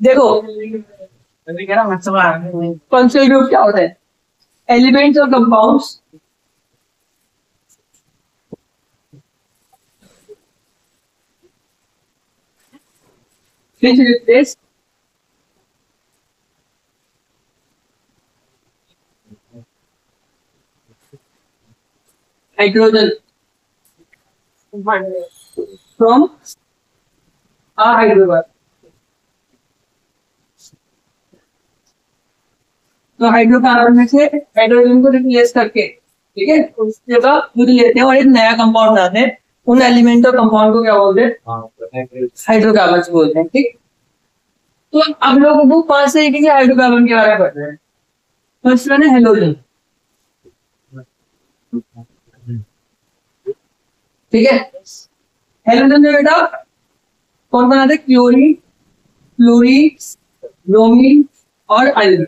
देखो functional group क्या होता है एलिमेंट्स और compounds which replace hydrogen from a hydrocarbon. तो हाइड्रोकार्बन में से हाइड्रोजन को रिप्लेस करके ठीक है? उस जगह खुद लेते हैं और एक नया कंपाउंड बनाते हैं। उन एलिमेंट और कंपाउंड को क्या बोलते हैं? हाइड्रोकार्बन बोलते हैं ठीक? तो अब लोगों को पाँच तरीके के हाइड्रोकार्बन के बारे में पढ़ रहे हैं। फ़र्स्ट वन है हेलोजन ठीक है? हेलोजन में बेटा कौन बनाते हैं? क्लोरीन फ्लोरीन ब्रोमीन और आयोडीन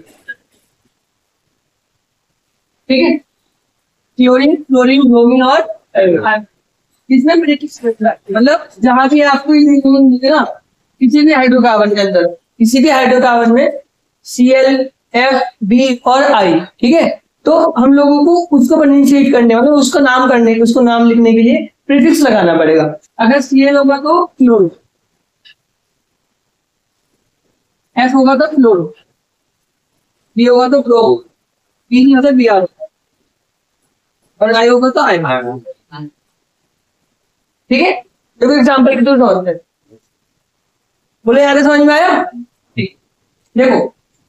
ठीक है? क्लोरीन फ्लोरीन ब्रोमीन और इसमें प्रेटिक्स मतलब जहाँ भी आपको ना किसी भी हाइड्रोकार्बन के अंदर किसी भी हाइड्रोकार्बन में सी एल एफ़ बी और आई ठीक है? तो हम लोगों को उसको प्रोनाउंशिएट करने मतलब उसका नाम करने उसको नाम लिखने के लिए प्रीफिक्स लगाना पड़ेगा। अगर सी एल होगा तो फ्लोरो एफ़ होगा तो फ्लोरो बी होगा तो फ्लो बी नहीं होता बी आर और आई होगा तो आई ठीक है? देखो एग्ज़ाम्पल की तो सॉल्व है बोले यार समझ में आया? देखो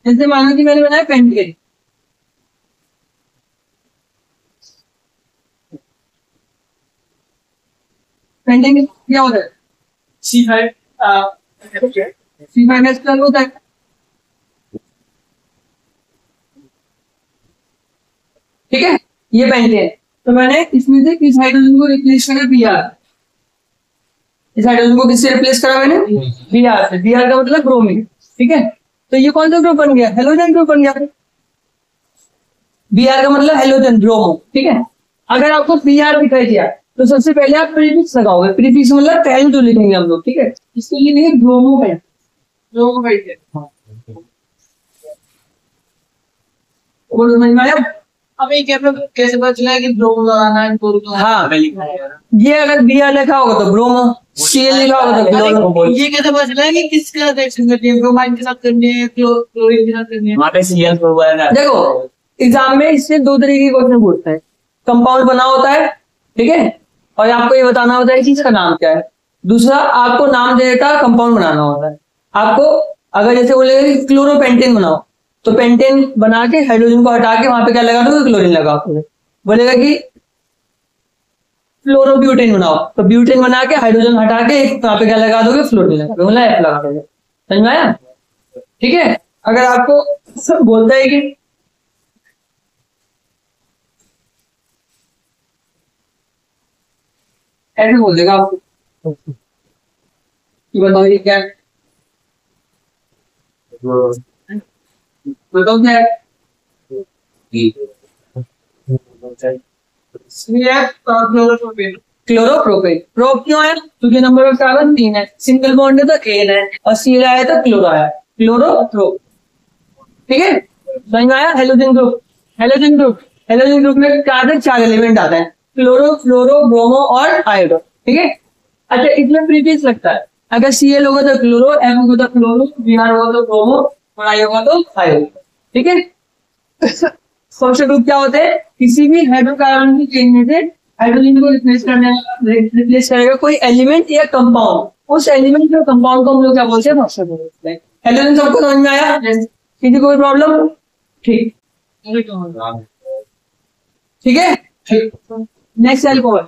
जैसे मानो कि मैंने बनाया पेंटिकल पेंटिंग क्या होता है? C five C five S plus होता है? ठीक है? ये पेंटिंग है। तो मैंने इसमें से किस हाइड्रोजन को रिप्लेस करा बी आर इस हाइड्रोजन को किससे रिप्लेस करा मैंने? बी आर से। बी आर का मतलब ब्रोमीन ठीक है? तो ये कौन सा ग्रुप बन गया? हेलोजन ग्रुप बन गया। बी आर का मतलब हेलोजन ब्रोमो ठीक है? अगर आपको बी आर दिखाई दिया तो सबसे पहले आप प्रीफिक्स लगाओगे। प्रीफिक्स मतलब पहले तो लिखेंगे हम लोग। ठीक है? इसके लिए लिखे ब्रोमो है। ब्रोमो है। बोलो समझ में आया? अब ये कैसे पता चला कि ब्रोम लगाना है ब्रोम हाँ। ये अगर बी आर लिखा होगा तो ब्रोमो सी एल लिखा होगा तो ये कैसे पता चला कि किसका रिएक्शन करनी है? ब्रोमाइन के साथ करनी है क्लो- क्लोरीन के साथ करनी है? वहाँ पे सीएल हुआ देखो एग्ज़ाम में इससे दो तरीके के क्वेश्चन पूछते हैं। कंपाउंड बना होता है ठीक है? और आपको ये बताना होता है कि इसका नाम क्या है। दूसरा आपको नाम देने का कंपाउंड बनाना होता है। आपको अगर जैसे बोलेगा कि क्लोरोपेंटेन बनाओ तो पेंटेन बना के हाइड्रोजन को हटा के वहाँ पे क्या लगा दोगे? क्लोरीन लगा दोगे। बोलेगा कि फ्लोरोब्यूटेन बनाओ। तो ब्यूटेन बना के हाइड्रोजन हटा के वहाँ पे क्या लगा दोगे? फ्लोरीन लगा दोगे। मतलब एफ़ लगा दोगे। समझ में आया? ठीक है? अगर आपको सब बोलता है कि ऐसे बोल देगा आपको। बताओ ये क्या है। क्या है क्योंकि नंबर ऑफ़ कार्बन तीन है? सिंगल बॉन्ड है तो एन है और सी आया तो क्लोरो आया क्लोरो ठीक है? में आया? Halogen group halogen group halogen group में चार चार एलिमेंट आते हैं। क्लोरो फ्लोरो ब्रोमो और आयोडो ठीक है? अच्छा इसमें प्रीफिक्स लगता है। अगर सी एल होगा तो क्लोरो एम होगा तो क्लोरो बी आर होगा तो ब्रोमो और आई होगा तो आयोडो ठीक है? फ़र्स्ट ग्रुप क्या होते हैं? किसी भी हाइड्रोकार्बन की चेन में से हाइड्रोजन को रिप्लेस करने रिप्लेस करेगा कोई एलिमेंट या कंपाउंड उस एलिमेंट या कंपाउंड को हम लोग क्या बोलते हैं? फ़र्स्ट ग्रुप हेलोजन सबको समझ में आया? किसी कोई प्रॉब्लम ठीक। ठीक है? नेक्स्ट एल्कोहल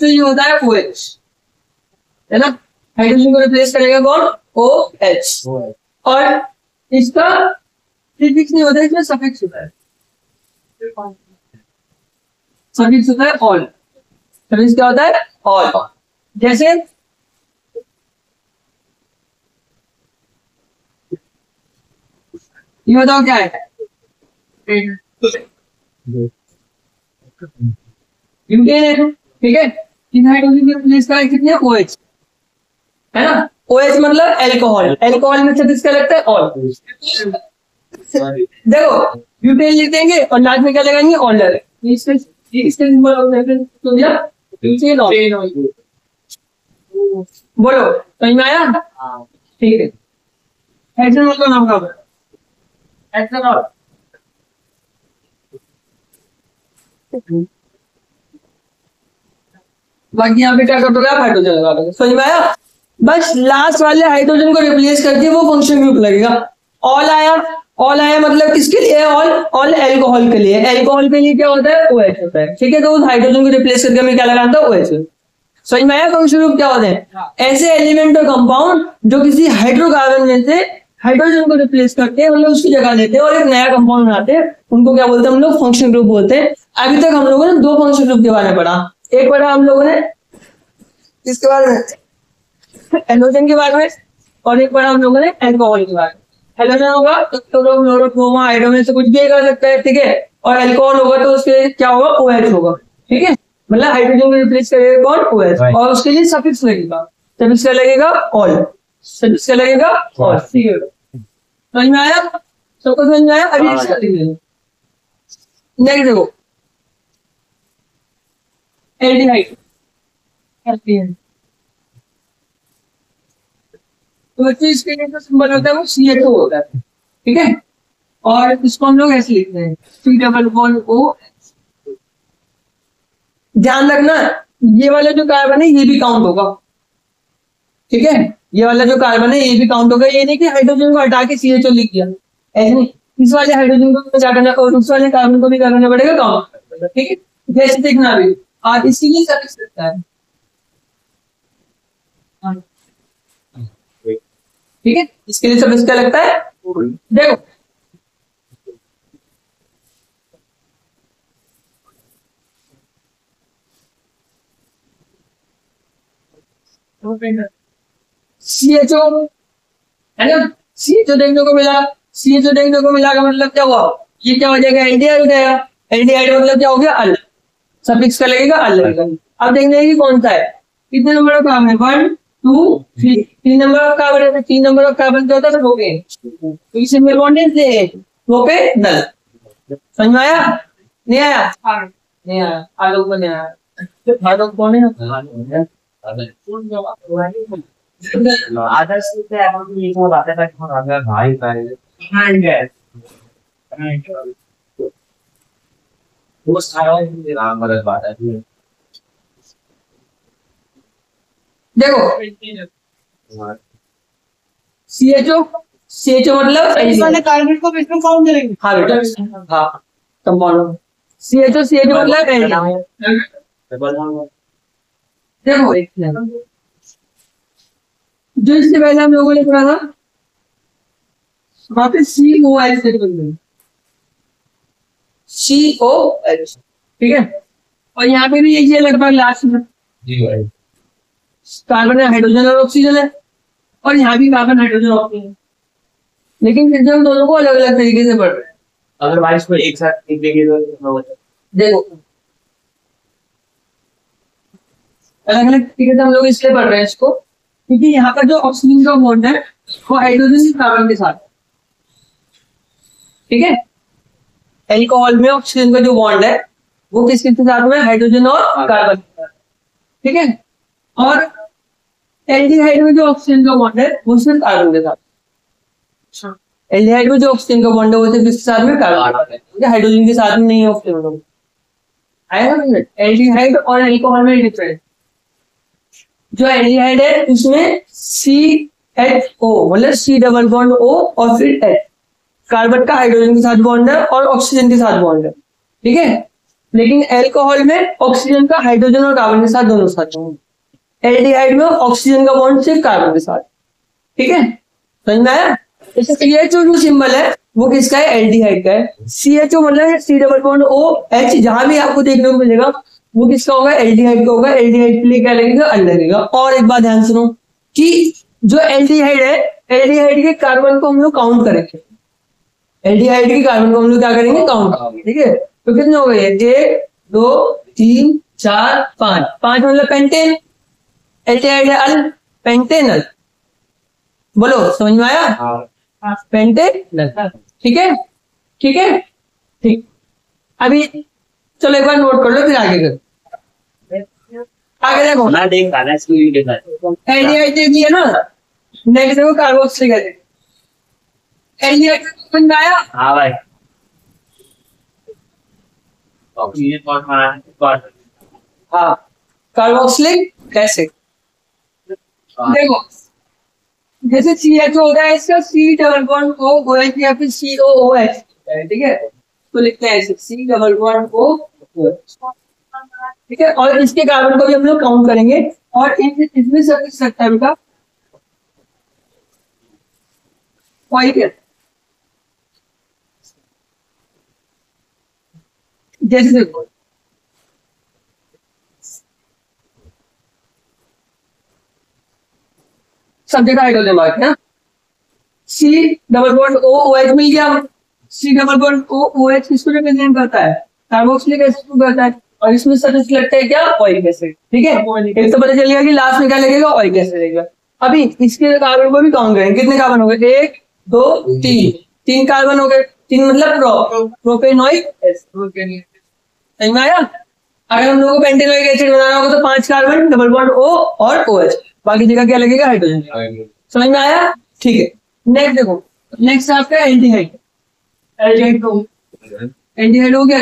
तो ये होता है ना? हाइड्रोजन को रिप्लेस करेगा कौन? ओ एच और इसका प्रीफिक्स नहीं होता है इसमें सफिक्स होता है। सफिक्स होता है ऑल सफिक्स क्या होता है? ऑल जैसे ये बताओ क्या है? ब्यूटेन है ठीक है? इन हाइड्रोजन को रिप्लेस करें कितने? OH है ना? OH मतलब एल्कोहल एल्कोहल में से किसका लगता है? ऑल देखो ब्यूटेन लिख देंगे और लास्ट में क्या लगाएँगे? तो oil. बोलो समझ में आया? ठीक है। हेक्सेनॉल का नाम क्या है Ethanol. बाकी यहाँ पे क्या कर दोगे आप हाइड्रोजन लगा दोगे समझ में आया? बस लास्ट वाले हाइड्रोजन को रिप्लेस करके वो फ़ंक्शन ग्रुप लगेगा। ऑल आया ऑल आया मतलब किसके लिए? ऑल ऑल एल्कोहल के लिए। एल्कोहल के लिए क्या होता है? OH होता है। ठीक है तो उस हाइड्रोजन को रिप्लेस करके हमें क्या लगाना था? OH समझ में आया फ़ंक्शन ग्रुप क्या होते हैं? ऐसे एलिमेंट और कंपाउंड जो किसी हाइड्रोकार्बन में से हाइड्रोजन को रिप्लेस करते हैं लोग उसकी जगह लेते हैं और एक नया कंपाउंड बनाते हैं। उनको क्या बोलते हैं? हम लोग फ़ंक्शन ग्रुप बोलते हैं। अभी तक हम लोगों ने दो फ़ंक्शन ग्रुप के बारे में पढ़ा। एक पढ़ा हम लोगों ने। इसके बारे में? एलोजन के बारे में और एक बार हम लोगों ने एल्कोहल के बारे में हेलोजन होगा? तो क्लोरो फ्लोरोक्रोमा हाइड्रो से कुछ भी कर सकता है ठीक है? और एल्कोहल होगा तो उसके क्या होगा? OH होगा ठीक है? मतलब हाइड्रोजन को रिप्लेस करेगा कौन? Right. और उसके लिए सफिक्स लगेगा। सफिक्स क्या लगेगा ऑल सफिक्स क्या लगेगा ऑल ठीक है समझ में आया? सबको समझ में आया? अभी हाँ, नेक्स्ट देखो। एल्डिहाइड एल्डिहाइड तो बच्चे लिए जो सिंबल होता है, वो सी एच ओ होता है। ठीक है? और इसको हम लोग ऐसे लिखते हैं सी डबल वन ओ ध्यान रखना, ये वाला जो कार्बन है, ये भी काउंट होगा। ठीक है? ये वाला जो कार्बन है, ये भी काउंट होगा। ये नहीं कि हाइड्रोजन को हटा के सी एच ओ लिख दिया। ऐसे नहीं। इस वाले हाइड्रोजन को क्या करना और उस वाले कार्बन को भी क्या करना पड़ेगा? काउंट ठीक है? जैसे देखना अभी। और इसीलिए सफिक्स लगता है। ठीक है? इसके लिए सफिक्स क्या लगता है? देखो। सी एच ओ है ना सी एच ओ देखने को मिला सी एच ओ देखने को मिला का मतलब क्या हुआ? ये क्या हो जाएगा? एल्डिहाइड हो जाएगा एल्डिहाइड मतलब क्या हो गया? अल सफिक्स का लगेगा अल लगेगा अब देखने कि कौन सा है? कितने नंबर का काम है? One two three three number of carbon तीन नंबर ऑफ़ कार्बन क्या होता है हो गए। तो इसे में बॉन्डेंस दे। वो पे नल समझ में आया? नहीं आया? नहीं आया। आलोक में नहीं आया। आलोक कौन है? आदर्श भाई भाई। देखो। सी H O C H O मतलब कार्बन को इसमें काउंट करेंगे। हाँ बेटा। हाँ compound C H O C H O मतलब देखो। जो इससे पहले हम लोगों ने पढ़ा था वहाँ पे सी ओ एल से बन गई। सी ओ एल ठीक है? और यहाँ पे भी यही है लगभग लास्ट में। जी भाई कार्बन है हाइड्रोजन और ऑक्सीजन है। और यहाँ भी कार्बन हाइड्रोजन ऑक्सीजन है। लेकिन फिर हम दोनों को अलग अलग तरीके से पढ़ रहे हैं। अगर बारिश को एक साथ लिख देंगे तो देखो। अलग अलग तरीके से हम लोग इसलिए पढ़ रहे हैं इसको क्योंकि यहाँ पर जो ऑक्सीजन का बॉन्ड है वो हाइड्रोजन कार्बन के साथ ठीक है? एल्कोहल में ऑक्सीजन का जो बॉन्ड है वो किसके साथ में? हाइड्रोजन और कार्बन के साथ। ठीक है? और एल्डिहाइड में जो ऑक्सीजन का बॉन्ड है वो सिर्फ़ कार्बन के साथ। एल्डिहाइड में जो ऑक्सीजन का बॉन्ड है वो सिर्फ़ इसके साथ में कार्बन है। हाइड्रोजन के साथ में नहीं है ऑक्सीजन एल्डिहाइड और एल्कोहल में डिफरेंस जो एल्डिहाइड है उसमें सी एच ओ मतलब सी डबल बॉन्ड ओ और फिर एच कार्बन का हाइड्रोजन के साथ बॉन्ड है और ऑक्सीजन के साथ बॉन्ड है। ठीक है? लेकिन एल्कोहल में ऑक्सीजन का हाइड्रोजन और कार्बन के साथ दोनों साथ बॉन्ड एल्डिहाइड में ऑक्सीजन का बॉन्ड सिर्फ़ कार्बन के साथ। ठीक है? समझ में आया? सी एच ओ जो सिंबल है वो किसका है? एल्डिहाइड का है। सी एच ओ मतलब C double bond O H जहाँ भी आपको देखने को मिलेगा वो किसका होगा? एल्डिहाइड का होगा। एल्डिहाइड के लिए क्या लगेगा? अल लगेगा और एक बात ध्यान सुनो कि जो एल्डिहाइड है एल्डिहाइड के कार्बन को हम लोग काउंट करेंगे। एल्डिहाइड के कार्बन को हम लोग क्या करेंगे? काउंट करेंगे। ठीक है? तो कितने हो गए? एक दो तीन चार पाँच। पाँच मतलब पेंटेन एल्डिहाइड है अल पेंटेनल बोलो समझ में आया? हाँ। पेंटेनल ठीक है? ठीक है? ठीक। अभी चलो एक बार नोट कर लो फिर आगे करो। आगे देखो। मैं देख था इसको भी देखा है। एल्डिहाइड देख लिया ना? नेक्स्ट देखो कार्बोक्सिलिक एसिड एल्डिहाइड समझ में आया? हाँ भाई। ऑक्सीजन कौन मारा है? हाँ। कार्बोक्सिलिक एसिड देखो, जैसे सी एच होता है इसका C double one O O H या फिर सी ओ ओ एच ठीक है? तो लिखते हैं सी डबल वन ओ ठीक है? और इसके कार्बन को भी हम लोग काउंट करेंगे। और इसमें सब सकता है बेटा? है जैसे देखो सब्जेक्ट हाइड्रोजन बात है C double bond O O H मिल गया। C double bond O O H किसको रिप्रेजेंट करता है? कार्बोक्सिलिक एसिड को करता है। और इसमें सब्जेक्ट लगता है क्या? ऑइल एसिड ठीक है? एक तो पता चल गया कि लास्ट में क्या लगेगा? ऑइल एसिड लगेगा। अभी इसके कार्बन को भी काउंट करें। कितने कार्बन हो गए? एक, दो, तीन। तीन कार्बन हो गए। तीन मतलब प्रो प्रोपेनोइक एसिड समझ में आया? अगर हम लोगों को पेंटेनोइक एसिड बनाना होगा तो पाँच कार्बन डबल बॉन्ड ओ और ओ एच बाकी जगह क्या लगेगा? हाइड्रोजन समझ में आया? ठीक है। नेक्स्ट देखो। नेक्स्ट आपका एल्डिहाइड एल्डिहाइड हो एल्डिहाइड हो। गया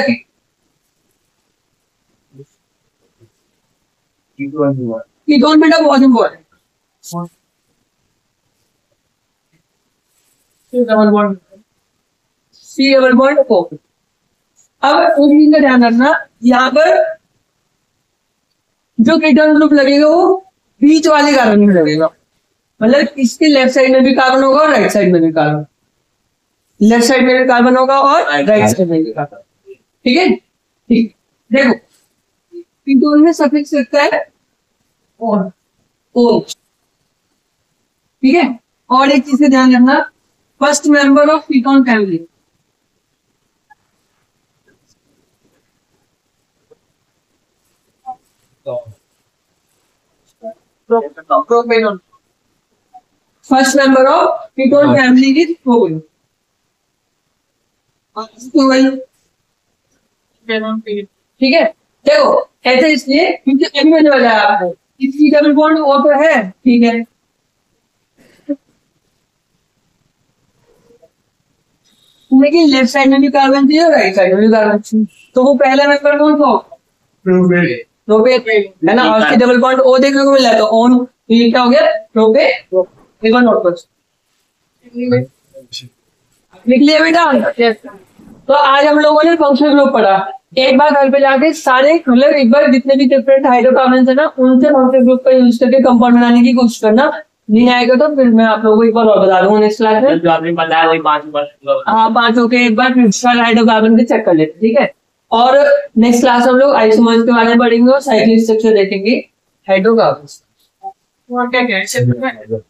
कीटोन बेटा बहुत सी डबल बॉन्ड ओ अब उस चीज़ का ध्यान रखना यहाँ पर जो कीटोन ग्रुप लगेगा वो बीच वाले कार्बन में लगेगा। मतलब इसके लेफ़्ट साइड में भी कार्बन होगा और राइट साइड में भी कार्बन लेफ़्ट साइड में भी कार्बन होगा और राइट साइड में भी कार्बन ठीक है? ठीक। देखो कीटोन में सफिक्स लगता है और ठीक है? और एक चीज़ से ध्यान रखना first member of ketone family propanone first member of ketone family is propanone ठीक है? देखो ऐसे इसलिए क्योंकि अभी मैंने बताया आपको। इसकी डबल बॉन्ड वो तो है ठीक है? लेकिन लेफ़्ट साइड में भी कार्बन थी और राइट साइड में भी कार्बन थी तो वो पहला मेंबर कौन था? है ना? और डबल बॉन्ड ओ देखने को मिला तो ओन ये क्या हो गया? प्रोपे एक बार नोट लिख लिया बेटा। तो आज हम लोगों ने फ़ंक्शन ग्रुप पढ़ा। एक बार घर पे जाके सारे मतलब एक बार जितने भी डिफरेंट हाइड्रोकार्बन है ना उनसे फ़ंक्शन ग्रुप का यूज़ करके कंपाउंड बनाने की कोशिश करना। नहीं आएगा तो फिर मैं आप लोगों को एक बार और बता दूँगा नेक्स्ट क्लास में। हाँ पाँचों के एक बार हाइड्रोकार्बन के चेक कर लेते ठीक है? और नेक्स्ट क्लास हम लोग आइसोमर्स के बारे में पढ़ेंगे और साइक्लिक स्ट्रक्चर देखेंगे। हाइड्रोकार्बन क्या क्या